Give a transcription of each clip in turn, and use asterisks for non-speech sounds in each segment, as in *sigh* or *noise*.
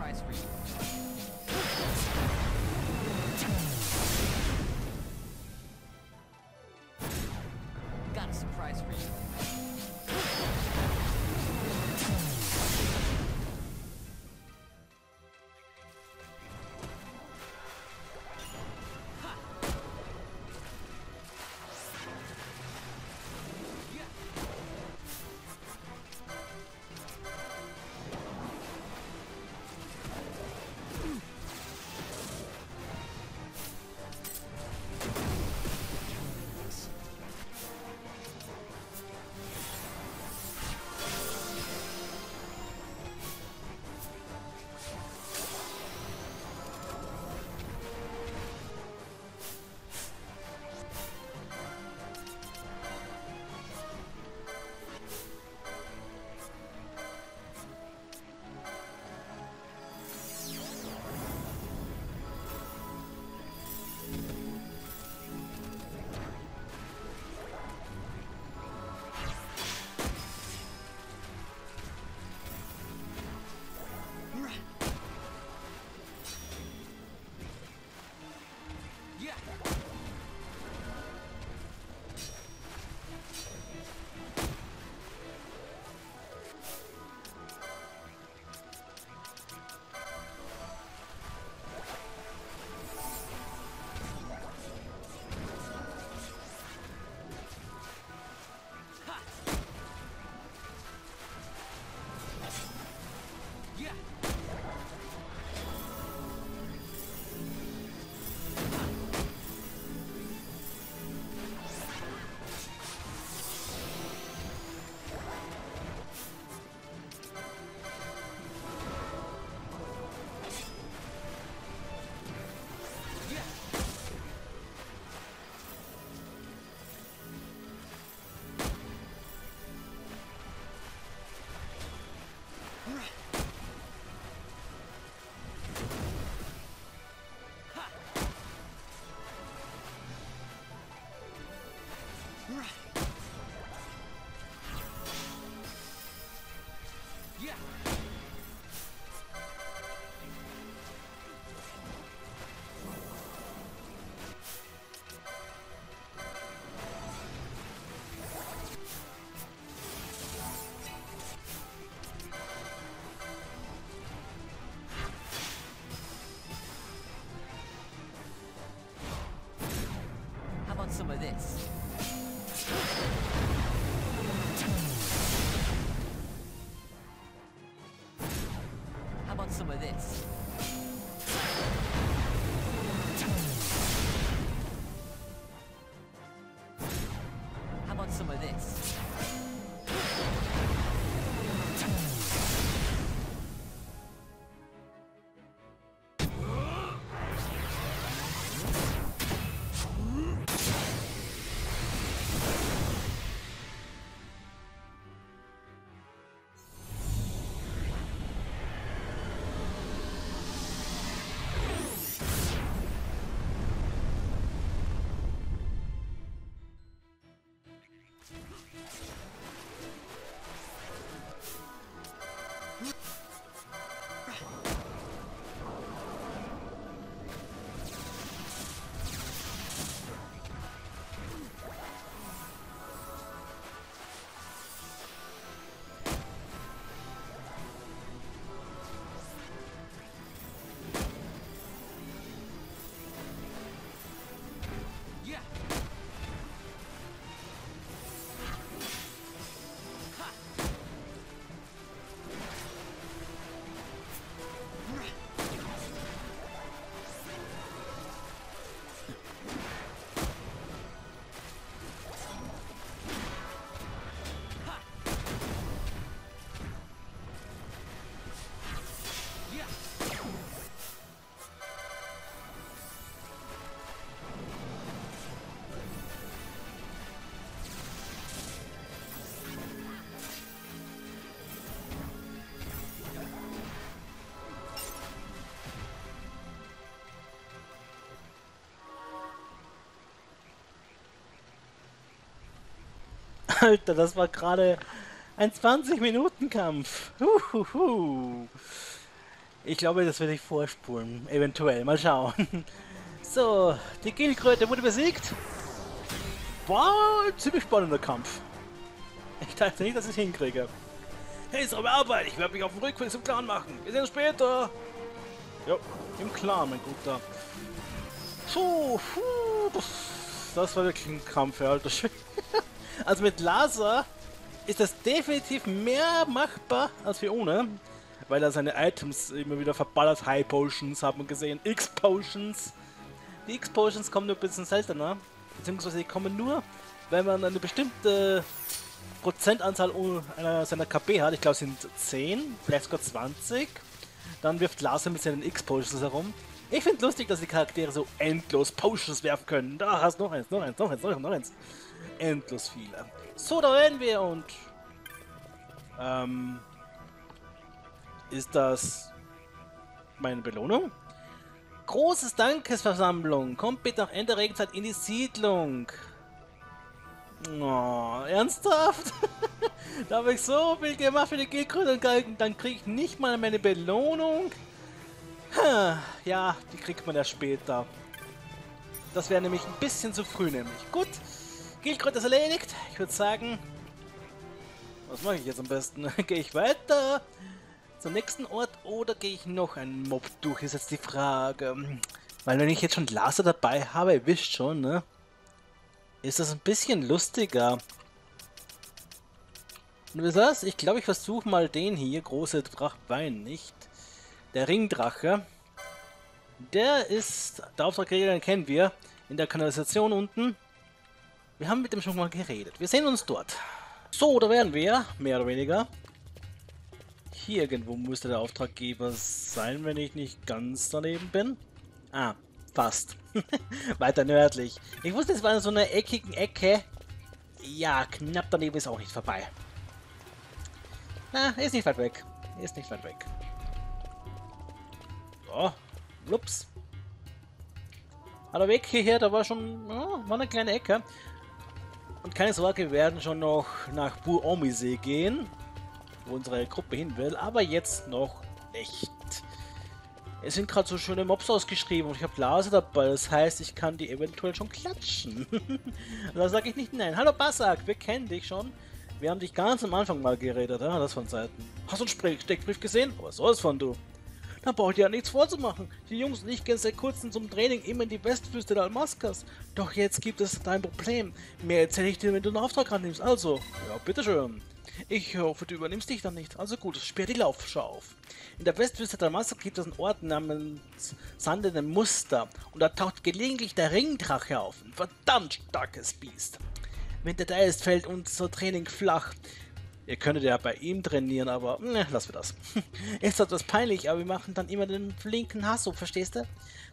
price for you. Some of this? Alter, das war gerade ein 20-Minuten-Kampf. Huhuhu. Ich glaube, das werde ich vorspulen. Eventuell. Mal schauen. So, die Gilkröte wurde besiegt. War ein ziemlich spannender Kampf. Ich dachte nicht, dass ich es hinkriege. Hey, ist aber Arbeit. Ich werde mich auf dem Rückweg zum Clan machen. Wir sehen uns später. Jo, im Clan, mein Guter. So, das, war wirklich ein Kampf, alter Schwede. Also mit Laser ist das definitiv mehr machbar als wir ohne. Weil er seine Items immer wieder verballert. High Potions haben wir gesehen. X-Potions. Die X-Potions kommen nur ein bisschen seltener. Beziehungsweise die kommen nur, wenn man eine bestimmte Prozentanzahl einer seiner KP hat. Ich glaube es sind 10, vielleicht sogar 20. Dann wirft Laser mit seinen X-Potions herum. Ich finde lustig, dass die Charaktere so endlos Potions werfen können. Da hast du noch eins, noch eins, noch eins, noch eins, noch eins. Endlos viele. So, da werden wir und... Ähm... Ist das... meine Belohnung? Großes Dankesversammlung. Kommt bitte nach Ende der Regenzeit in die Siedlung. Oh, ernsthaft? *laughs* da habe ich so viel gemacht für die Gilkröte und dann kriege ich nicht mal meine Belohnung. Ja, die kriegt man ja später. Das wäre nämlich ein bisschen zu früh nämlich. Gut, Gilkröte ist erledigt. Ich würde sagen, was mache ich jetzt am besten? *laughs* gehe ich weiter zum nächsten Ort oder gehe ich noch einen Mob durch, ist jetzt die Frage. Weil wenn ich jetzt schon Laser dabei habe, ihr wisst schon, ne? Ist das ein bisschen lustiger. Und wisst was? Ich glaube, ich versuche mal den hier, große Drachwein, nicht? Der Ringdrache. Der ist, der Auftraggeber den kennen wir, in der Kanalisation unten. Wir haben mit dem schon mal geredet. Wir sehen uns dort. So, da wären wir, mehr oder weniger. Hier irgendwo müsste der Auftraggeber sein, wenn ich nicht ganz daneben bin. Ah, fast. *laughs* Weiter nördlich. Ich wusste, es war in so einer eckigen Ecke. Ja, knapp daneben ist auch nicht vorbei. Na, ist nicht weit weg. Ist nicht weit weg. So, ups. Aber Weg hierher, da war schon, oh, war eine kleine Ecke. Und keine Sorge, wir werden schon noch nach Buomisee gehen, wo unsere Gruppe hin will, aber jetzt noch nicht. Es sind gerade so schöne Mobs ausgeschrieben und ich habe Blase dabei, das heißt, ich kann die eventuell schon klatschen. *laughs* da sage ich nicht nein. Hallo Basak, wir kennen dich schon. Wir haben dich ganz am Anfang mal geredet, ja, das von Seiten. Hast du einen Steckbrief gesehen? Aber sowas von du. Dann braucht ihr ja nichts vorzumachen. Die Jungs und ich gehen seit kurzem zum Training immer in die Westküste der Almaskas. Doch jetzt gibt es dein Problem. Mehr erzähle ich dir, wenn du einen Auftrag annimmst. Also, ja, bitteschön. Ich hoffe, du übernimmst dich dann nicht. Also gut, sperr die Laufschau auf. In der Westküste der Almaskas gibt es einen Ort namens Sandene Muster. Und da taucht gelegentlich der Ringdrache auf. Ein verdammt starkes Biest. Wenn der da ist, fällt unser Training flach. Ihr könntet ja bei ihm trainieren, aber ne, lassen wir das. *laughs* ist etwas peinlich, aber wir machen dann immer den flinken Hass so, verstehst du?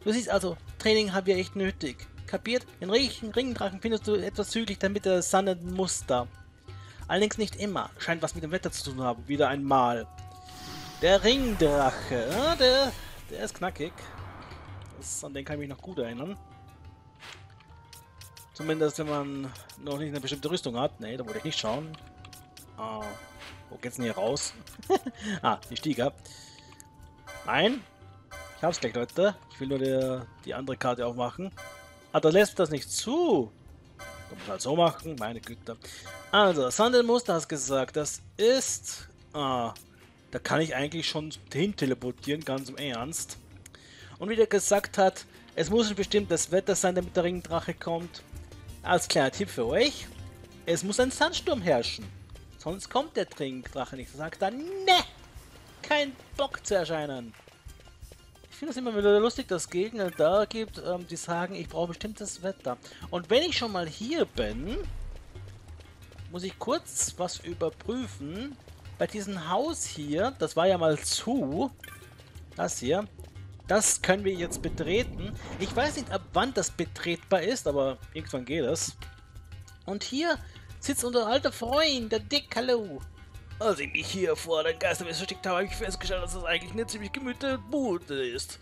Du siehst also, Training haben wir echt nötig. Kapiert? Den richtigen Ringdrachen findest du etwas zügig, damit der sandenden Muster. Allerdings nicht immer. Scheint was mit dem Wetter zu tun haben. Wieder einmal. Der Ringdrache. Der, der ist knackig. Das, an den kann ich mich noch gut erinnern. Zumindest wenn man noch nicht eine bestimmte Rüstung hat. Ne, da wollte ich nicht schauen. Ah, wo geht's denn hier raus? *laughs* ah, die Stiege. Nein. Ich hab's gleich, Leute. Ich will nur die, die andere Karte aufmachen. Ah, da lässt das nicht zu. Da muss halt so machen. Meine Güte. Also, Sandel Muster hast gesagt, das ist... Ah, da kann ich eigentlich schon hin teleportieren, ganz im Ernst. Und wie der gesagt hat, es muss ein bestimmtes Wetter sein, damit der Ringdrache kommt. Als kleiner Tipp für euch, es muss ein Sandsturm herrschen. Sonst kommt der Trinkdrache nicht. Sagt dann, ne, kein Bock zu erscheinen. Ich finde es immer wieder lustig, dass Gegner da gibt, ähm, die sagen, ich brauche bestimmtes Wetter. Und wenn ich schon mal hier bin, muss ich kurz was überprüfen. Bei diesem Haus hier, das war ja mal zu, das hier, das können wir jetzt betreten. Ich weiß nicht, ab wann das betretbar ist, aber irgendwann geht es. Und hier sitzt unser alter Freund, der Dick, hallo. Als ich mich hier vor den Geisterwesen versteckt habe, habe ich festgestellt, dass das eigentlich eine ziemlich gemütete Bude ist.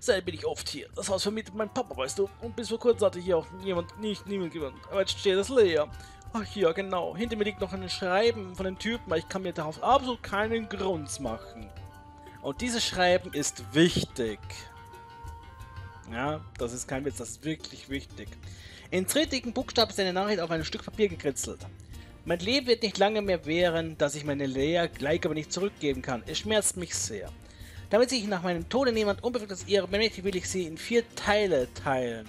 Seitdem bin ich oft hier. Das Haus vermietet mein Papa, weißt du. Und bis vor kurzem hatte hier auch jemand, nicht niemand jemand. Aber jetzt steht es leer. Ach ja, genau. Hinter mir liegt noch ein Schreiben von den Typen, aber ich kann mir darauf absolut keinen Grund machen. Und dieses Schreiben ist wichtig. Ja, das ist kein Witz, das ist wirklich wichtig. In drittigen Buchstaben ist eine Nachricht auf ein Stück Papier gekritzelt. Mein Leben wird nicht lange mehr währen, dass ich meine Lea gleich aber nicht zurückgeben kann. Es schmerzt mich sehr. Damit sich nach meinem Tode niemand unbefleckt ihre benötigt, will ich sie in vier Teile teilen.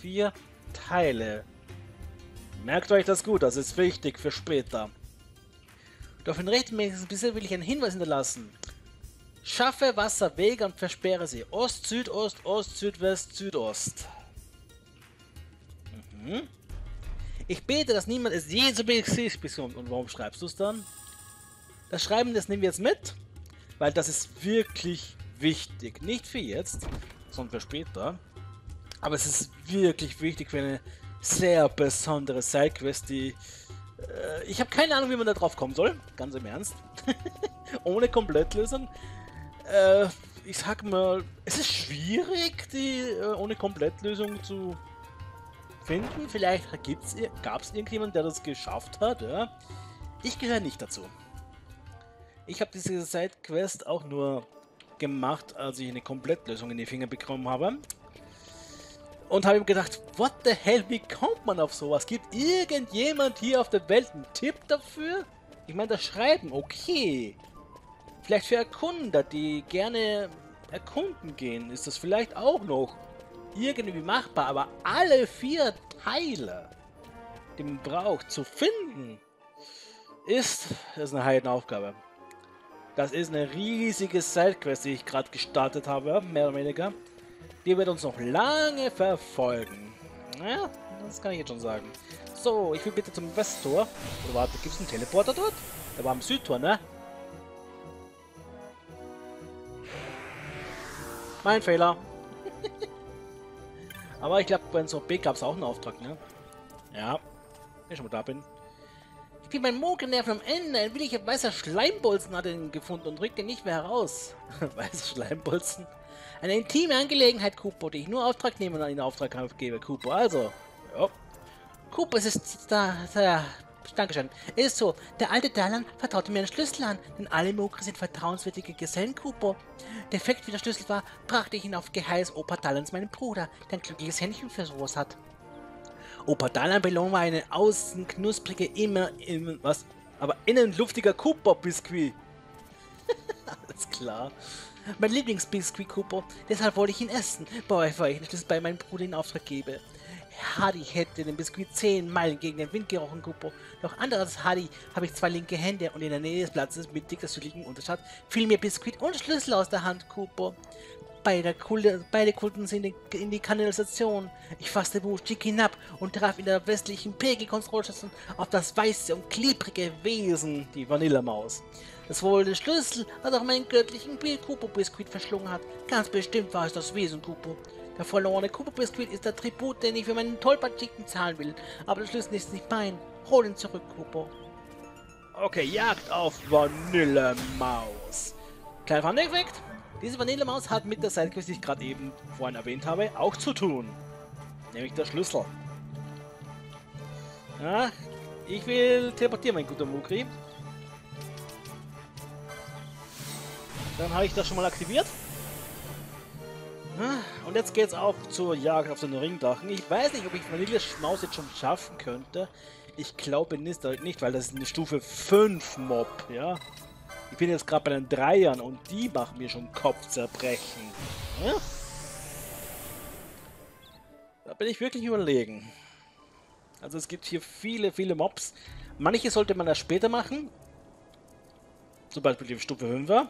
Vier Teile. Merkt euch das gut, das ist wichtig für später. Doch den rechtmäßigen Besitz will ich einen Hinweis hinterlassen. Schaffe Wasserwege und versperre sie. Ost, Südost, Ost, Südwest, Südost. Mhm. Ich bete, dass niemand es je zu Gesicht bekommt. Und warum schreibst du es dann? Das Schreiben, das nehmen wir jetzt mit, weil das ist wirklich wichtig. Nicht für jetzt, sondern für später. Aber es ist wirklich wichtig für eine sehr besondere Sidequest, die... Äh, ich habe keine Ahnung, wie man da drauf kommen soll. Ganz im Ernst. *laughs* Ohne Komplettlösung. Äh, ich sag mal, es ist schwierig, die äh, ohne Komplettlösung zu finden. Vielleicht gab es irgendjemanden, der das geschafft hat. Ja? Ich gehöre nicht dazu. Ich habe diese Sidequest auch nur gemacht, als ich eine Komplettlösung in die Finger bekommen habe. Und habe mir gedacht, what the hell, wie kommt man auf sowas? Gibt irgendjemand hier auf der Welt einen Tipp dafür? Ich meine, das Schreiben, okay. Vielleicht für Erkunder, die gerne erkunden gehen, ist das vielleicht auch noch irgendwie machbar, aber alle vier Teile, die man braucht, zu finden, ist, ist eine Heidenaufgabe. Das ist eine riesige Sidequest, die ich gerade gestartet habe, mehr oder weniger. Die wird uns noch lange verfolgen. Ja, das kann ich jetzt schon sagen. So, ich will bitte zum Westtor. Oder warte, gibt es einen Teleporter dort? Der war am Südtor, ne? Mein Fehler. *laughs* Aber ich glaube, bei uns B gab es auch einen Auftrag, ne? Ja. Wenn ich schon mal da bin. Ich bin mein Mogelnerven am Ende. Ein williger weißer Schleimbolzen hat ihn gefunden und rückt ihn nicht mehr heraus. *laughs* weißer Schleimbolzen? Eine intime Angelegenheit, Kupo, die ich nur Auftrag nehme und in Auftrag gebe, Kupo. Also, ja. Kupo, es ist da, da, Dankeschön. Es ist so, der alte Dalan vertraute mir einen Schlüssel an, denn alle Mokri sind vertrauenswürdige Gesellen, Kupo. Defekt wie der Schlüssel war, brachte ich ihn auf Geheiß Opa Dalans, meinem Bruder, der ein glückliches Händchen für sowas hat. Opa Dalan Belohn war eine außen knusprige, immer, immer, was, aber innen luftiger Kupo-Biskuit. *laughs* Alles klar. mein Lieblingsbiskuit, Cooper. Deshalb wollte ich ihn essen, bevor ich das bei meinem Bruder in Auftrag gebe. Hardy hätte den Biskuit zehn Meilen gegen den Wind gerochen, Kupo. Doch anders als Hardy habe ich zwei linke Hände und in der Nähe des Platzes mittig der südlichen Unterstadt fiel mir Biskuit und Schlüssel aus der Hand, Kupo. Beide, beide Kulten sind in die Kanalisation. Ich fasste mutig hinab und traf in der westlichen Pegelkontrollstation auf das weiße und klebrige Wesen, die Vanillamaus. Das wohl den Schlüssel, als auch meinen göttlichen Kupo-Biskuit verschlungen hat. Ganz bestimmt war es das Wesen, Kupo. Der verlorene Kupo-Biskuit ist der Tribut, den ich für meinen Tollpatschiken zahlen will. Aber der Schlüssel ist nicht mein. Hol ihn zurück, Kupo. Okay, Jagd auf Vanillamaus. Kleiner Fun-Effekt. Diese Vanillamaus hat mit der Sidequest, die ich gerade eben vorhin erwähnt habe, auch zu tun. Nämlich der Schlüssel. Ja, ich will teleportieren, mein guter Mugri. Dann habe ich das schon mal aktiviert. Und jetzt geht's auch zur Jagd auf den Ringdrachen. Ich weiß nicht, ob ich Vanilleschmaus jetzt schon schaffen könnte. Ich glaube nicht, nicht, weil das ist eine Stufe 5 Mob, ja. Ich bin jetzt gerade bei den Dreiern und die machen mir schon Kopfzerbrechen. Ja? Da bin ich wirklich überlegen. Also es gibt hier viele, viele Mobs. Manche sollte man erst später machen. Zum Beispiel die Stufe 5er.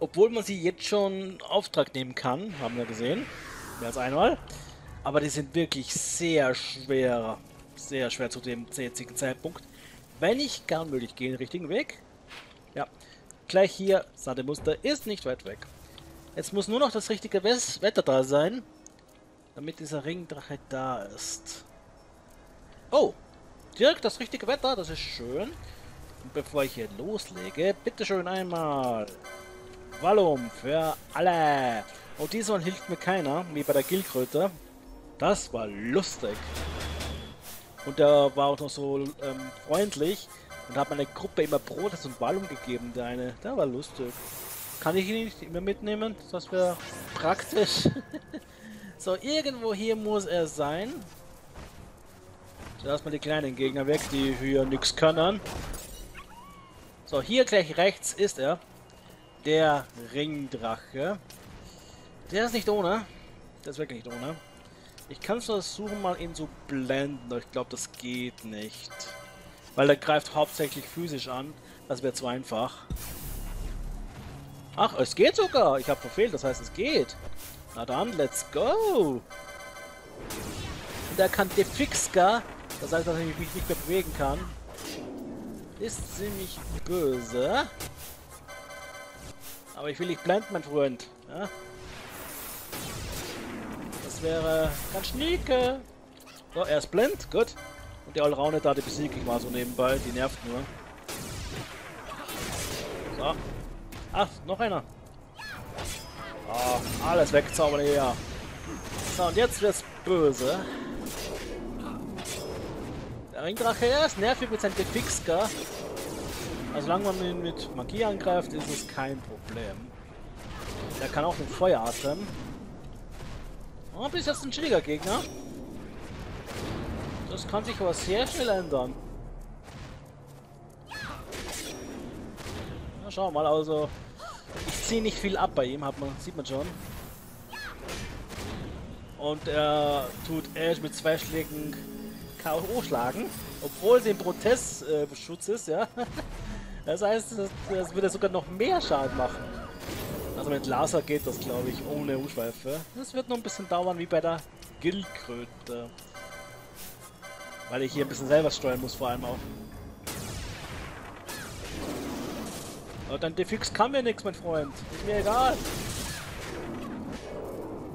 Obwohl man sie jetzt schon Auftrag nehmen kann, haben wir gesehen. Mehr als einmal. Aber die sind wirklich sehr schwer. Sehr schwer zu dem jetzigen Zeitpunkt. Wenn ich gern würde ich gehen den richtigen Weg. Ja. Gleich hier, Muster ist nicht weit weg. Jetzt muss nur noch das richtige Wetter da sein. Damit dieser Ringdrache da ist. Oh! Direkt das richtige Wetter, das ist schön. Und bevor ich hier loslege, bitte schön einmal Wallum für alle. Und oh, diesmal hilft mir keiner, wie bei der Gilkröte. Das war lustig. Und der war auch noch so ähm, freundlich und hat meiner Gruppe immer Brot und Wallum gegeben, der eine. Der war lustig. Kann ich ihn nicht immer mitnehmen? Das wäre praktisch. *laughs* so, irgendwo hier muss er sein. So, erstmal die kleinen Gegner weg, die hier nichts können. So, hier gleich rechts ist er der Ringdrache. Der ist nicht ohne. Der ist wirklich nicht ohne. Ich kann versuchen, mal ihn zu blenden, aber ich glaube, das geht nicht. Weil der greift hauptsächlich physisch an. Das wäre zu einfach. Ach, es geht sogar. Ich habe verfehlt, das heißt, es geht. Na dann, let's go. Und er kann Defixka, das heißt, dass ich mich nicht mehr bewegen kann. Ist ziemlich böse. Aber ich will nicht blenden, mein Freund. Ja? Das wäre ganz schnieke. So, er ist blind, gut. Und die Allraune da, die besiege ich mal so nebenbei. Die nervt nur. So. Ach, noch einer. Oh, alles wegzaubern hier. So, und jetzt wird's böse. Der Ringdrache, er ist nervig mit seinem Defixka. Also solange man ihn mit Magie angreift, ist es kein Problem. Der kann auch mit Feuer atmen. Oh, bis jetzt ein chilliger Gegner. Das kann sich aber sehr schnell ändern. Na, schauen wir mal, also ich ziehe nicht viel ab bei ihm, hat man, sieht man schon. Und er tut Ash mit zwei Schlägen K.O. schlagen, obwohl sie im Protestschutz äh, ist, ja. *laughs* Das heißt, das, das würde sogar noch mehr Schaden machen. Also mit Laser geht das, glaube ich, ohne Umschweife. Das wird noch ein bisschen dauern wie bei der Gilkröte. Weil ich hier ein bisschen selber steuern muss, vor allem auch. Aber dein Defix kann mir nichts, mein Freund. Ist mir egal.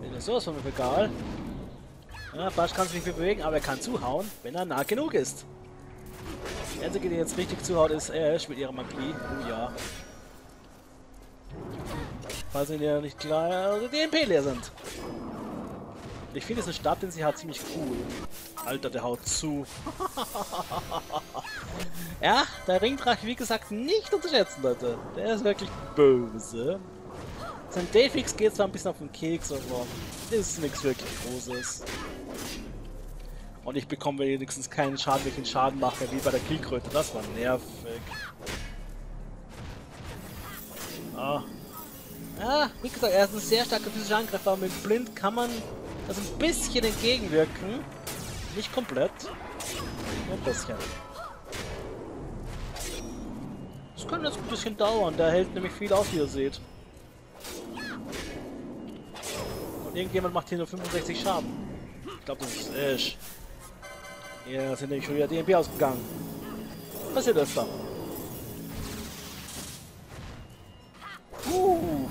Ist mir sowas von mir egal. Ja, Basch kann sich nicht mehr bewegen, aber er kann zuhauen, wenn er nah genug ist. Die einzige, die jetzt richtig zuhaut, ist Ash mit ihrer Magie. Oh ja. Falls sie ja nicht klar die MP leer sind. Ich finde diesen Stab, den sie hat, ziemlich cool. Alter, der haut zu. *laughs* ja, der Ringdrache, wie gesagt, nicht unterschätzen, Leute. Der ist wirklich böse. Sein Defix geht zwar ein bisschen auf den Keks, aber ist nichts wirklich Großes. Und ich bekomme wenigstens keinen Schaden, den Schaden mache, wie bei der Killkröte. Das war nervig. Ah. Ja, wie gesagt, er ist ein sehr starker physischer Angreifer, aber mit Blind kann man das ein bisschen entgegenwirken. Nicht komplett. Ein bisschen. Das kann jetzt ein bisschen dauern, der hält nämlich viel aus, wie ihr seht. Und irgendjemand macht hier nur 65 Schaden. Ich glaube, das ist Ash. Ja, sind nämlich schon wieder DMP ausgegangen. Passiert da? Uh.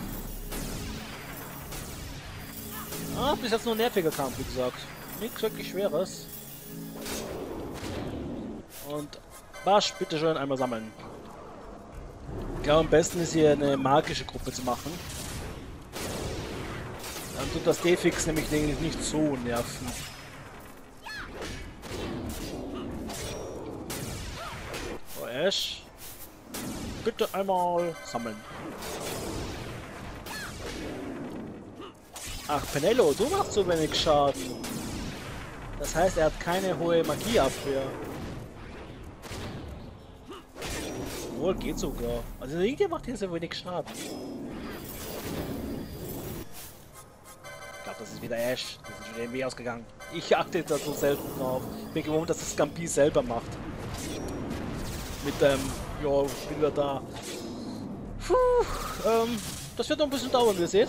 Ah, bis jetzt nur nerviger Kampf, wie gesagt. Nichts wirklich Schweres. Und Basch, bitte schön einmal sammeln. Ich glaube, am besten ist hier eine magische Gruppe zu machen. Dann tut das Defix nämlich nicht so nerven. Ash. Bitte einmal sammeln. Ach, Penello, du machst so wenig Schaden. Das heißt, er hat keine hohe Magieabwehr. Obwohl, geht sogar. Also irgendwie macht hier so wenig Schaden. Ich glaube, das ist wieder Ash. Das ist schon irgendwie ausgegangen. Ich achte da so selten drauf. Ich bin gewohnt, dass das Scampi selber macht. Mit dem, ähm, ja, bin wieder da. Puh, ähm, das wird noch ein bisschen dauern, wie ihr seht.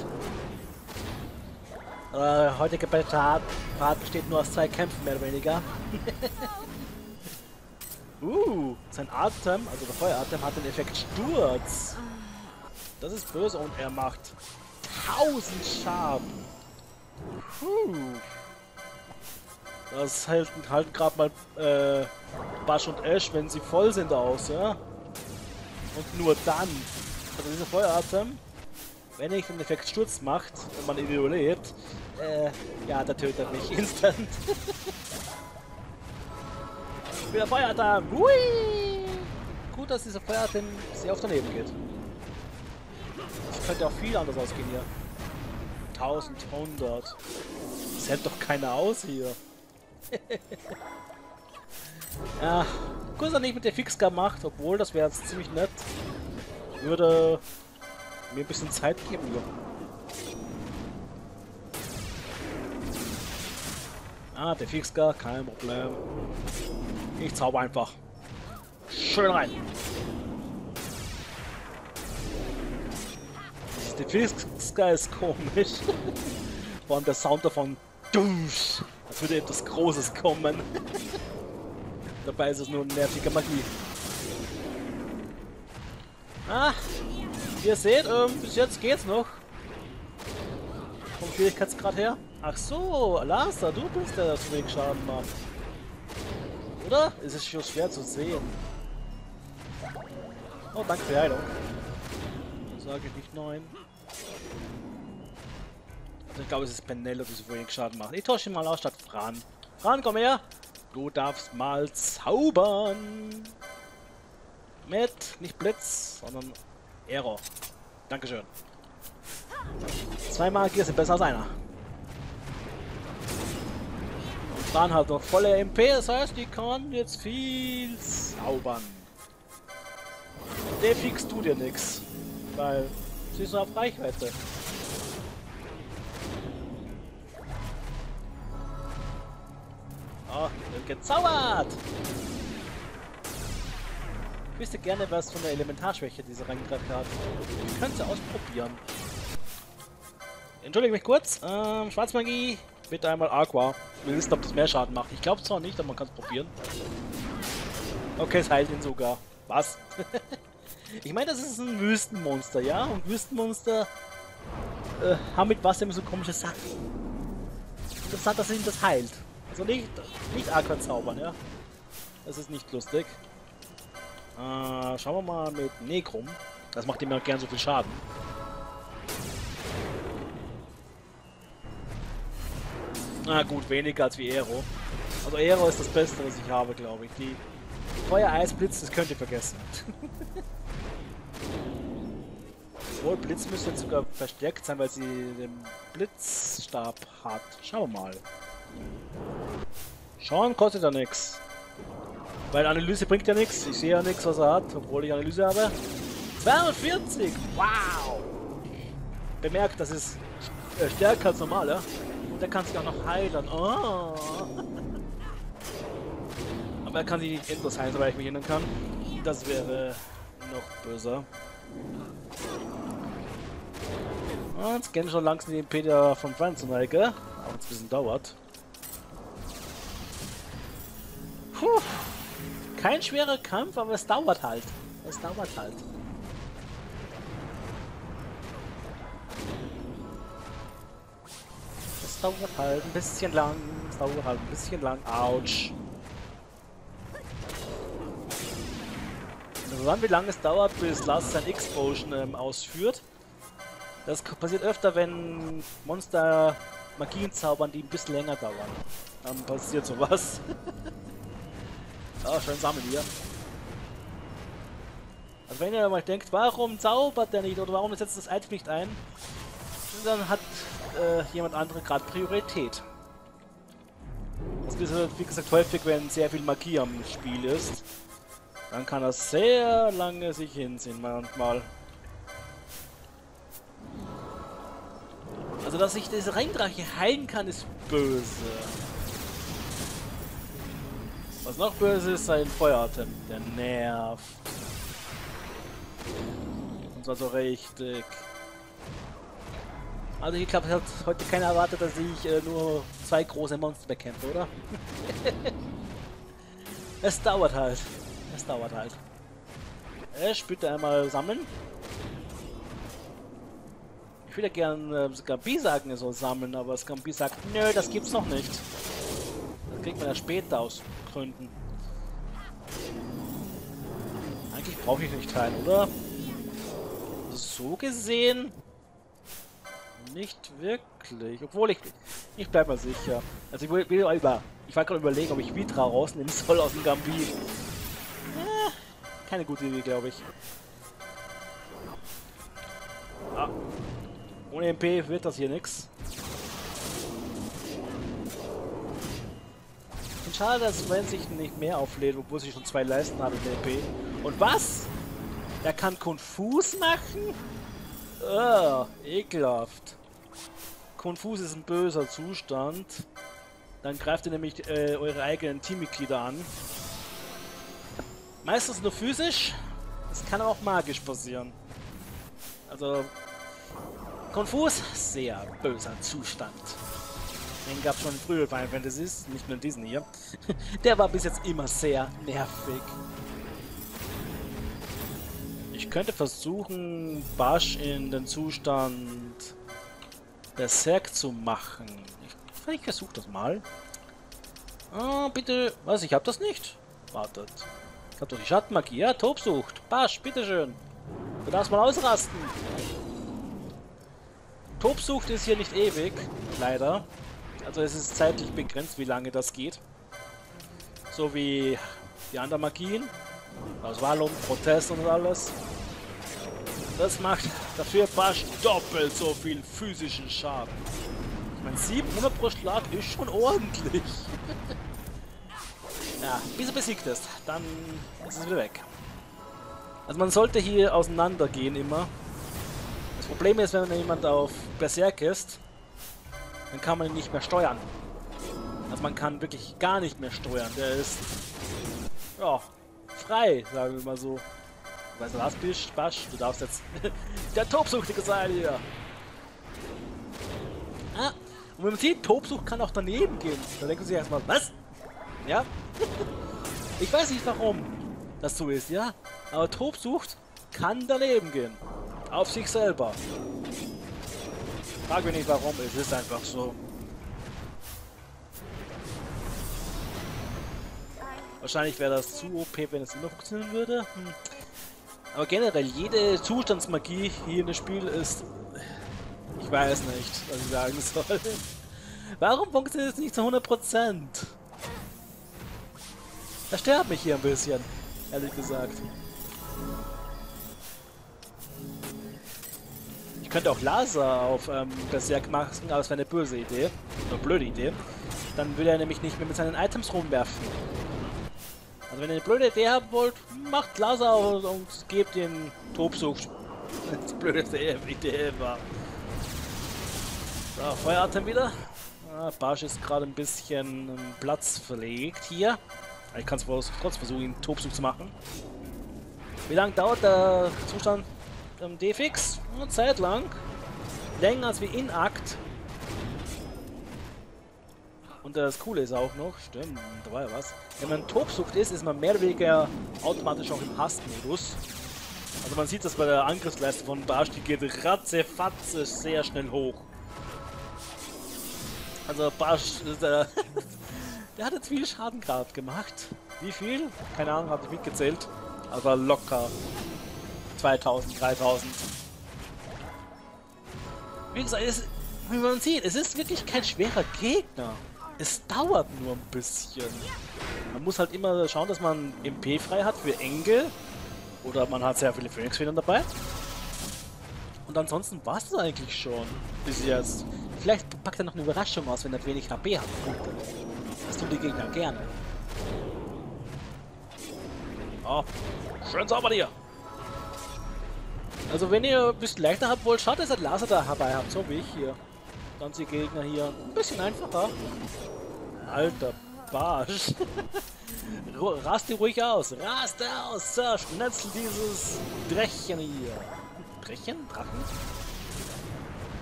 Äh, heutige Part besteht nur aus zwei Kämpfen, mehr oder weniger. *laughs* Uh, sein Atem, also der Feueratem, hat den Effekt Sturz. Das ist böse und er macht 1000 Schaden. Puh. Das hält halt gerade mal äh, Basch und Ash, wenn sie voll sind, aus, ja? Und nur dann. Also dieser Feueratem, wenn ich den Effekt Sturz macht und man ihn überlebt, äh, ja, der tötet mich *laughs* instant. Wieder Feueratem. Hui! Gut, dass dieser Feueratem sehr oft daneben geht. Das könnte auch viel anders ausgehen hier. 1100. Das hält doch keiner aus hier. *laughs* ja, er nicht mit der Fixgar macht, obwohl das wäre jetzt ziemlich nett. Würde mir ein bisschen Zeit geben hier. Ah, der Fixgar, kein Problem. Ich zauber einfach. Schön rein. Der Fixgar ist komisch. *laughs* Vor allem der Sound davon. Dusch, als würde etwas Großes kommen. Dabei ist es nur nervige Magie. Ah, ihr seht, ähm, bis jetzt geht's noch. Vom Schwierigkeitsgrad her. Ach so, Lasa, du bist der, der zu wenig Schaden macht. Oder? Es ist schon schwer zu sehen. Oh, danke für die Heilung. Sage ich nicht nein. Also ich glaube, es ist Penello, die so wenig Schaden macht. Ich tausche ihn mal aus statt Fran. Fran, komm her! Du darfst mal zaubern! Mit, nicht Blitz, sondern Error. Dankeschön. Zwei Magier sind besser als einer. Fran hat noch volle MP, das heißt, die kann jetzt viel zaubern. Der fix du dir nix, weil sie ist nur auf Reichweite. Oh, gezaubert! Ich wüsste gerne was von der Elementarschwäche diese Rangkräfte hat. Ich könnte sie ausprobieren. Entschuldige mich kurz. Ähm, Schwarzmagie Bitte einmal Aqua. Wir wissen, ob das mehr Schaden macht. Ich glaube zwar nicht, aber man kann es probieren. Okay, es heilt ihn sogar. Was? *laughs* ich meine, das ist ein Wüstenmonster, ja? Und Wüstenmonster äh, haben mit Wasser immer so komische Sachen. Interessant, dass ihn das heilt. Also nicht, nicht Aqua zaubern, ja? Das ist nicht lustig. Äh, schauen wir mal mit Negrum. Das macht ihm ja gern so viel Schaden. Na gut, weniger als wie Aero. Also Aero ist das Beste, was ich habe, glaube ich. Die Feuer-Eis-Blitz, das könnt ihr vergessen. *laughs* Obwohl, Blitz müsste jetzt sogar verstärkt sein, weil sie den Blitzstab hat. Schauen wir mal. Schauen kostet ja nichts. Weil Analyse bringt ja nichts. Ich sehe ja nichts, was er hat, obwohl ich Analyse habe. 240! Wow! bemerkt, das ist äh, stärker als normal, ja? Und er kann sich auch noch heilen. Oh. *laughs* Aber er kann sich nicht endlos heilen, soweit ich mich erinnern kann. Das wäre noch böser. Und scannen schon langsam den Peter von Franz gell? Aber es ein bisschen dauert. Puh. Kein schwerer Kampf, aber es dauert halt. Es dauert halt. Es dauert halt ein bisschen lang. Es dauert halt ein bisschen lang. Autsch. Also dann, wie lange es dauert, bis Lars sein X-Potion ähm, ausführt. Das passiert öfter, wenn Monster Magien zaubern, die ein bisschen länger dauern. Dann passiert sowas. *laughs* ah, schön sammeln hier. Also wenn ihr mal denkt, warum zaubert der nicht oder warum setzt das Item nicht ein, dann hat äh, jemand andere gerade Priorität. Das ist halt, wie gesagt häufig, wenn sehr viel Magie am Spiel ist. Dann kann das sehr lange sich hinziehen manchmal. Also, dass ich diese Reindrache heilen kann, ist böse. Was noch böse ist, sein Feueratem. Der nervt. Und zwar so richtig. Also ich glaube, es hat heute keiner erwartet, dass ich äh, nur zwei große Monster bekämpfe, oder? *laughs* es dauert halt. Es dauert halt. Ich bitte einmal sammeln. Ich würde gern äh, Scampi sagen, er soll sammeln, aber Scampi sagt, nö, das gibt's noch nicht. Das kriegt man ja später aus Gründen. Eigentlich brauche ich nicht teilen, oder? So gesehen nicht wirklich. Obwohl ich ich bleib mal sicher. Also ich will, über. Ich war gerade überlegen, ob ich Vitra rausnehmen soll aus dem Gambi. Äh, keine gute Idee, glaube ich. Ah, ohne MP wird das hier nichts. Schade, dass Sven sich nicht mehr auflädt, obwohl sie schon zwei Leisten hat mit MP. Und was? Er kann Konfus machen? Oh, ekelhaft. Konfus ist ein böser Zustand. Dann greift ihr nämlich äh, eure eigenen Teammitglieder an. Meistens nur physisch. Es kann auch magisch passieren. Also Konfus, sehr böser Zustand. Den gab es schon in früheren Final Fantasies, nicht nur in diesen *laughs* hier. Der war bis jetzt immer sehr nervig. Ich könnte versuchen, Basch in den Zustand Berserk zu machen. Ich, ich versuche das mal. Ah, bitte. Was? Ich habe das nicht. Wartet. Ich habe doch die Schattenmagie. Ja, Tobsucht. Basch, bitteschön. Du darfst mal ausrasten. Tobsucht ist hier nicht ewig, leider. Also es ist zeitlich begrenzt, wie lange das geht. So wie die anderen Magien. Aus Valum, Protest und alles. Das macht dafür fast doppelt so viel physischen Schaden. Ich meine, 700 pro Schlag ist schon ordentlich. *laughs* ja, bis er besiegt ist, dann ist es wieder weg. Also man sollte hier auseinandergehen immer. Das Problem ist, wenn jemand auf Berserk ist, dann kann man ihn nicht mehr steuern. Also man kann wirklich gar nicht mehr steuern. Der ist ja frei, sagen wir mal so. Weißt du was, Bisch, Basch, du darfst jetzt *laughs* der Tobsuchtige sein hier. Ah, und wenn man sieht, Tobsucht kann auch daneben gehen. Da denken sie erstmal, was? Ja? ich weiß nicht warum das so ist, ja? Aber Tobsucht kann daneben gehen. Auf sich selber. Frag mich nicht warum, es ist einfach so. Wahrscheinlich wäre das zu OP, wenn es immer funktionieren würde. Hm. Aber generell, jede Zustandsmagie hier in dem Spiel ist... Ich weiß nicht, was ich sagen *laughs* soll. Warum funktioniert es nicht zu 100%? Das stört mich hier ein bisschen, ehrlich gesagt. Könnte auch Laser auf ähm, Berserk machen, aber das wäre eine böse Idee. Eine blöde Idee. Dann würde er nämlich nicht mehr mit seinen Items rumwerfen. Also wenn ihr eine blöde Idee haben wollt, macht Laser und, und gebt den Tobsucht. Das blödeste Idee war. So, Feueratem wieder. Ah, Barsch ist gerade ein bisschen ähm, Platz verlegt hier. Ich kann es trotzdem versuchen, einen Tobzug zu machen. Wie lange dauert der Zustand am D-Fix? Eine Zeit lang. Länger als wie in Akt. Und das Coole ist auch noch, stimmt, da war ja was. Wenn man Tobsucht ist, ist man mehr oder weniger automatisch auch im Hassmodus. Also man sieht das bei der Angriffsleiste von Barsch, die geht ratzefatze sehr schnell hoch. Also Barsch, *laughs* der, der hat jetzt viel Schaden gerade gemacht. Wie viel? Keine Ahnung, habe ich mitgezählt. Aber locker 2000, 3000. Wie gesagt, es, wie man sieht, es ist wirklich kein schwerer Gegner. Es dauert nur ein bisschen. Man muss halt immer schauen, dass man MP frei hat für Engel. Oder man hat sehr viele Phoenix-Federn dabei. Und ansonsten war es eigentlich schon. Bis jetzt. Vielleicht packt er noch eine Überraschung aus, wenn er wenig HP hat. Das tun die Gegner gerne. Oh, schön sauber hier. Also wenn ihr ein bisschen leichter habt wollt, schaut, dass ihr Laser da dabei habt, so wie ich hier. Ganze Gegner hier. Ein bisschen einfacher. Alter Barsch. *laughs* Raste ruhig aus. Raste aus. Zerschnetzel dieses Drechen hier. Drechen? Drachen?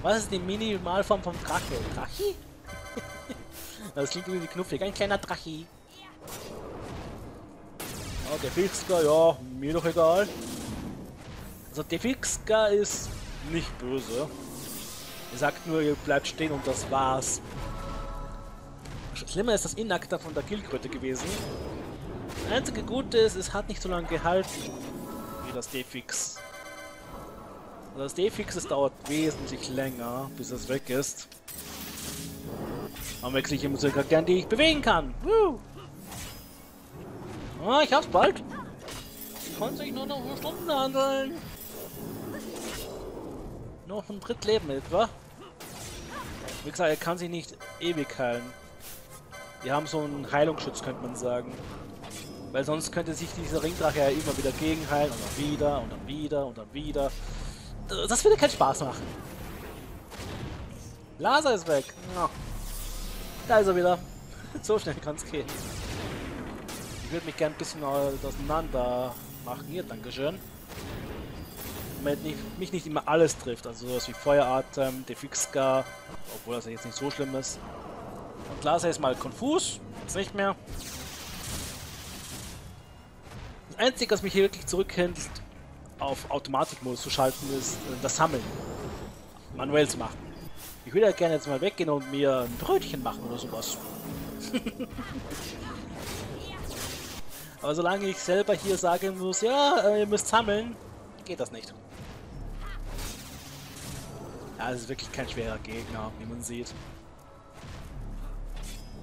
Was ist die Minimalform vom Drache? Drachi? *laughs* das klingt irgendwie knuffig. Ein kleiner Drachi. Oh, der Fixker, ja, mir doch egal. Also der Fixker ist nicht böse. Er sagt nur, ihr bleibt stehen und das war's. Schlimmer ist das Innakter von der Killkröte gewesen. Das einzige Gute ist, es hat nicht so lange gehalten wie das D-Fix. Also das D-Fix, es dauert wesentlich länger, bis es weg ist. Dann wechsle ich immer sogar gern, die ich bewegen kann. Woo! Ah, ich hab's bald. Kann sich nur noch Stunden handeln. Noch ein Drittleben etwa. Wie gesagt, er kann sich nicht ewig heilen. Die haben so einen Heilungsschutz, könnte man sagen. Weil sonst könnte sich dieser Ringdrache ja immer wieder gegenheilen und dann wieder und dann wieder und dann wieder. Das würde keinen Spaß machen. Laser ist weg. Ja. Da ist er wieder. *laughs* So schnell kann es gehen. Ich würde mich gerne ein bisschen auseinander machen. Hier, Dankeschön. Mich nicht immer alles trifft. Also sowas wie Feueratem, Defixka, obwohl das jetzt nicht so schlimm ist. Und Laser ist mal konfus. Jetzt nicht mehr. Das Einzige, was mich hier wirklich zurückhält, auf Automatikmodus zu schalten, ist äh, das Sammeln. Manuell zu machen. Ich würde ja gerne jetzt mal weggehen und mir ein Brötchen machen oder sowas. *laughs* Aber solange ich selber hier sagen muss, ja, äh, ihr müsst sammeln, geht das nicht. Ja, es ist wirklich kein schwerer Gegner, wie man sieht.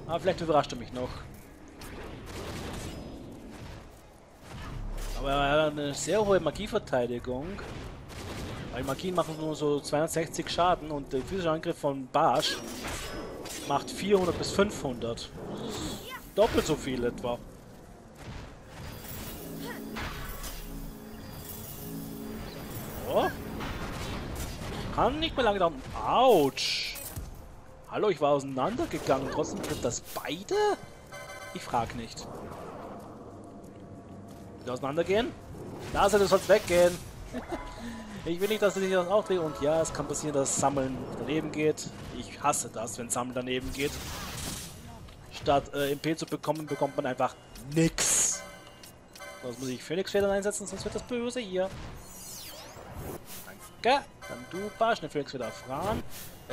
Aber vielleicht überrascht er mich noch. Aber er hat eine sehr hohe Magieverteidigung. Weil Magien machen nur so 260 Schaden und der physische Angriff von Barsch macht 400 bis 500. Das ist doppelt so viel etwa. So. Kann nicht mehr lange dauern. Autsch. Hallo, ich war auseinandergegangen. Trotzdem trifft das beide? Ich frag nicht. Wieder auseinandergehen? Da soll du weggehen. *laughs* ich will nicht, dass du dich das auch drehst. Und ja, es kann passieren, dass Sammeln daneben geht. Ich hasse das, wenn Sammeln daneben geht. Statt äh, MP zu bekommen, bekommt man einfach nix. Sonst muss ich Phoenix-Federn einsetzen, sonst wird das böse hier. Danke. Dann du, Barsch, eine Phoenix-Feder auf Ran.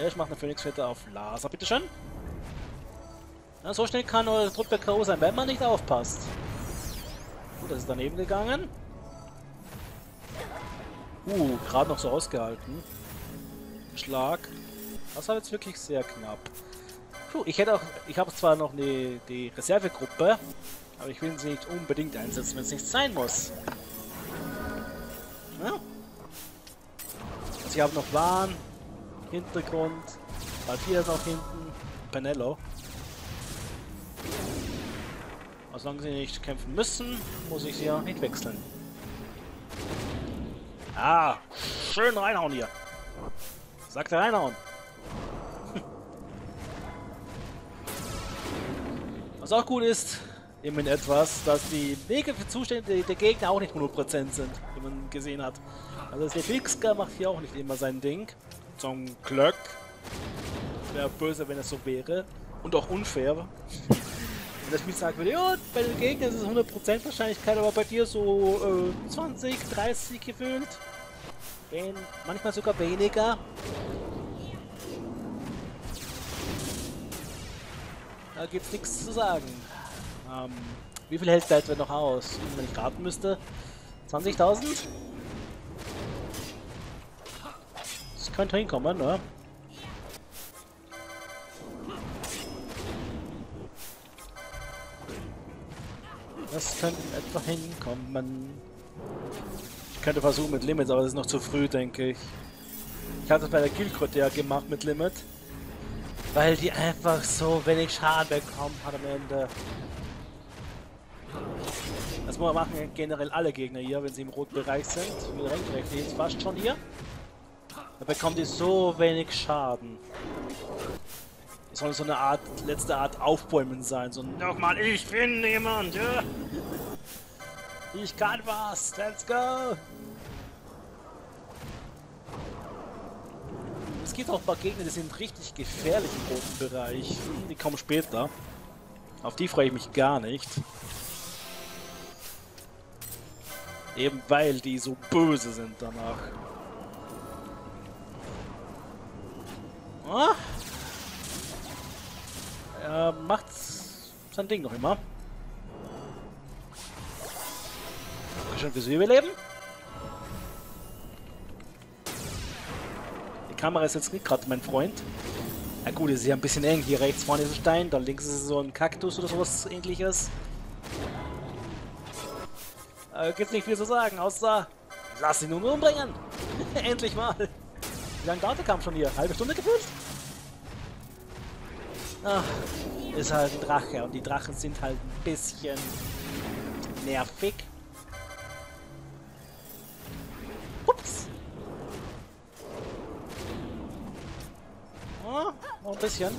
Ich mache eine Phoenix-Feder auf Laser, bitteschön. Na, so schnell kann eure Truppe K.O. sein, wenn man nicht aufpasst. Gut, das ist daneben gegangen. Uh, gerade noch so ausgehalten. Schlag. Das war jetzt wirklich sehr knapp. Puh, ich hätte auch, ich habe zwar noch eine, die Reservegruppe, aber ich will sie nicht unbedingt einsetzen, wenn es nicht sein muss. Ja ich habe noch Wahn, Hintergrund, Papier ist auch hinten, Penello. Aber solange sie nicht kämpfen müssen, muss ich sie ja nicht wechseln. Ah, schön reinhauen hier. Sagt er reinhauen. *laughs* Was auch gut ist, immerhin etwas, dass die Wege für Zustände der Gegner auch nicht 100% sind, wie man gesehen hat. Also der Fixker macht hier auch nicht immer sein Ding. Zum Glück. Wäre böse, wenn es so wäre. Und auch unfair. *laughs* Wenn das Spiel sagen würde, ja, bei den Gegnern ist es 100% Wahrscheinlichkeit, aber bei dir so äh, 20, 30 gefühlt. Wenn, manchmal sogar weniger. Da gibt's nichts zu sagen. Ähm, wie viel hält der etwa noch aus? Wenn ich raten müsste. 20.000? Das könnte hinkommen, ne? Das könnte etwa hinkommen. Ich könnte versuchen mit Limits, aber das ist noch zu früh, denke ich. Ich hatte das bei der Guildcode ja gemacht mit Limit. Weil die einfach so wenig Schaden bekommen hat am Ende. Das machen generell alle Gegner hier, wenn sie im roten Bereich sind. Wie recht jetzt fast schon hier. Da bekommen die so wenig Schaden. Das soll so eine Art, letzte Art Aufbäumen sein. So, nochmal, ich bin jemand, ja. Ich kann was, let's go. Es gibt auch ein paar Gegner, die sind richtig gefährlich im roten Bereich. Die kommen später. Auf die freue ich mich gar nicht. Eben weil die so böse sind danach. Ah. Er macht sein Ding noch immer. Schon fürs Überleben. Die Kamera ist jetzt nicht gerade mein Freund. Na gut, ist ja ein bisschen eng. Hier rechts vorne ist ein Stein, da links ist so ein Kaktus oder sowas ähnliches. Äh, gibt's nicht viel zu sagen, außer lass ihn nun umbringen. *laughs* Endlich mal. Wie lange dauert der Kampf schon hier? Halbe Stunde gefühlt? Ach, ist halt ein Drache und die Drachen sind halt ein bisschen nervig. Ups. Oh, noch ein bisschen.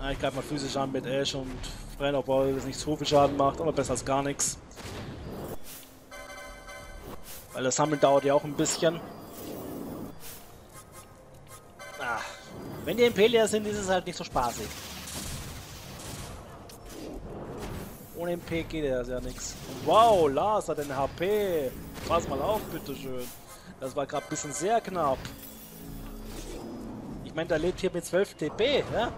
Ah, ich greife mal physisch an mit Ash und obwohl das nicht so viel Schaden macht, aber besser als gar nichts. Weil das Sammeln dauert ja auch ein bisschen. Ah, wenn die Impelia sind, ist es halt nicht so spaßig. Ohne MP geht das ja nichts. Wow, Lars hat eine HP. Pass mal auf, bitteschön. Das war gerade ein bisschen sehr knapp. Ich meine, der lebt hier mit 12 TP, ja?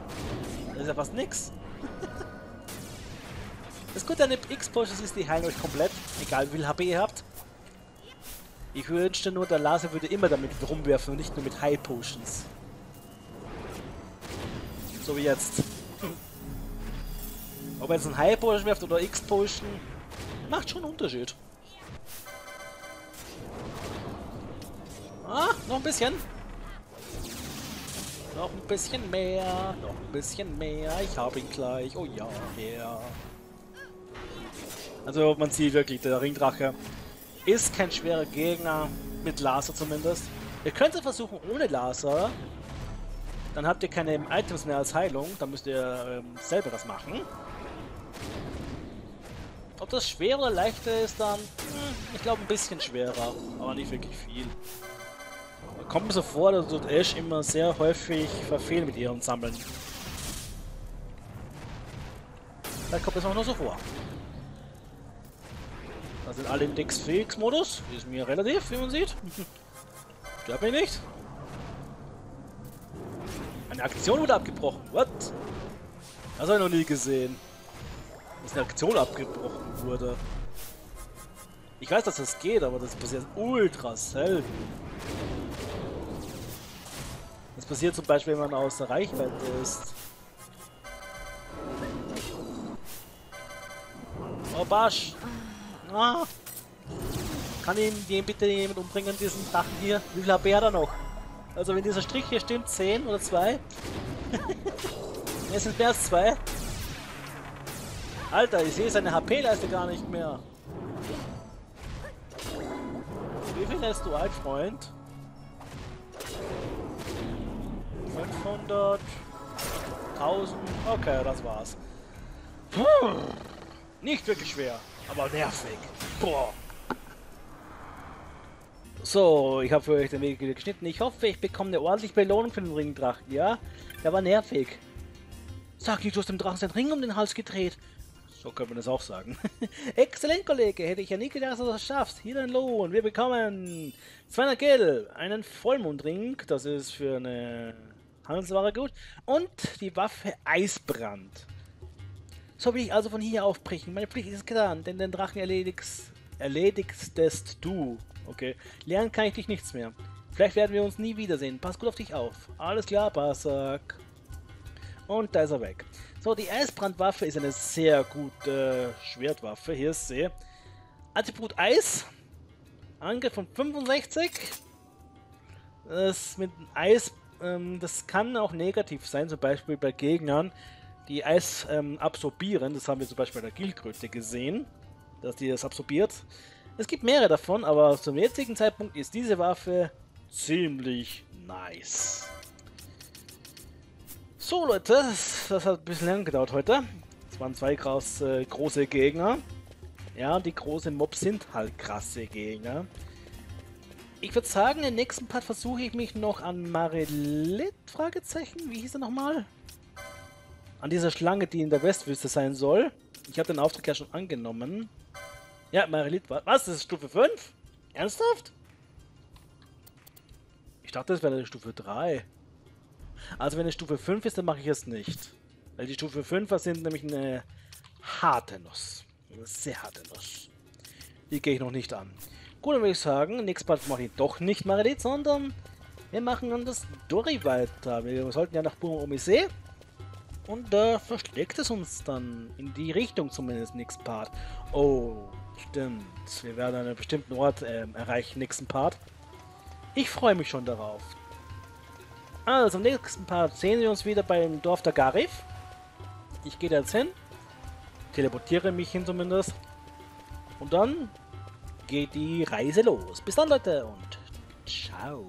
Das ist ja fast nix. *laughs* das Gute an den X-Potions ist, die heilen euch komplett, egal wie viel HP ihr habt. Ich wünschte nur, der Laser würde immer damit rumwerfen und nicht nur mit High Potions. So wie jetzt. *laughs* Ob er jetzt ein High Potion werft oder X Potion, macht schon einen Unterschied. Ah, noch ein bisschen. Noch ein bisschen mehr, noch ein bisschen mehr. Ich habe ihn gleich. Oh ja, ja. Also man sieht wirklich, der Ringdrache ist kein schwerer Gegner, mit Laser zumindest. Ihr könnt es versuchen ohne Laser. Dann habt ihr keine Items mehr als Heilung. Dann müsst ihr ähm, selber das machen. Ob das schwerer oder leichter ist dann? Hm, ich glaube ein bisschen schwerer, aber nicht wirklich viel. Kommt mir so vor, dass dort Ash immer sehr häufig verfehlt mit ihren Sammeln. Da kommt es auch nur so vor. Da sind alle im Dex-Fix-Modus. Ist mir relativ, wie man sieht. *laughs* Stört mich nicht. Eine Aktion wurde abgebrochen. What? Das habe ich noch nie gesehen. Dass eine Aktion abgebrochen wurde. Ich weiß, dass das geht, aber das passiert ultra selten. Das passiert zum Beispiel, wenn man außer Reichweite ist. Oh, Basch! Ah. Kann ihn den bitte jemand umbringen, diesen Drachen hier? Wie viel hat er noch? Also wenn dieser Strich hier stimmt, 10 oder 2? es *laughs* sind mehr als 2. Alter, ich sehe seine HP-Leiste gar nicht mehr. Wie viel lässt du alt, Freund? 500? 500, 1000, okay, das war's. Puh, nicht wirklich schwer, aber nervig. Boah. So, ich habe für euch den Weg wieder geschnitten. Ich hoffe, ich bekomme eine ordentliche Belohnung für den Ringdrachen, ja? Der war nervig. Sag nicht, du hast dem Drachen seinen Ring um den Hals gedreht. So könnte man das auch sagen. *laughs* Exzellent, Kollege. Hätte ich ja nie gedacht, dass du das schaffst. Hier dein Lohn. Wir bekommen 200 Gel, einen Vollmondring. Das ist für eine Handelsware gut. Und die Waffe Eisbrand. So will ich also von hier aufbrechen. Meine Pflicht ist getan, denn den Drachen erledigst, erledigstest du. Okay. Lernen kann ich dich nichts mehr. Vielleicht werden wir uns nie wiedersehen. Pass gut auf dich auf. Alles klar, Basak. Und da ist er weg. So, die Eisbrandwaffe ist eine sehr gute Schwertwaffe. Hier ist sie. Attribut Eis. Angriff von 65. Das mit Eis, ähm, das kann auch negativ sein, zum Beispiel bei Gegnern, die Eis ähm, absorbieren. Das haben wir zum Beispiel bei der Gilkröte gesehen, dass die das absorbiert. Es gibt mehrere davon, aber zum jetzigen Zeitpunkt ist diese Waffe ziemlich nice. So Leute, das hat ein bisschen lang gedauert heute. Es waren zwei krass, äh, große Gegner. Ja, die großen Mobs sind halt krasse Gegner. Ich würde sagen, im nächsten Part versuche ich mich noch an Marelit, Fragezeichen, wie hieß er nochmal? An dieser Schlange, die in der Westwüste sein soll. Ich habe den Auftrag ja schon angenommen. Ja, Marelit, was? Das ist Stufe 5? Ernsthaft? Ich dachte, das wäre Stufe 3. Also wenn es Stufe 5 ist, dann mache ich es nicht. Weil die Stufe 5er sind nämlich eine harte Nuss. Eine sehr harte Nuss. Die gehe ich noch nicht an. Gut, dann würde ich sagen, nächstes Mal mache ich doch nicht Marelit, sondern wir machen an das Dori weiter. Wir sollten ja nach Omisee. Und da verschlägt es uns dann in die Richtung zumindest nächsten Part. Oh, stimmt. Wir werden einen bestimmten Ort äh, erreichen nächsten Part. Ich freue mich schon darauf. Also, im nächsten Part sehen wir uns wieder beim Dorf der Garif. Ich gehe da jetzt hin. Teleportiere mich hin zumindest. Und dann geht die Reise los. Bis dann, Leute, und ciao.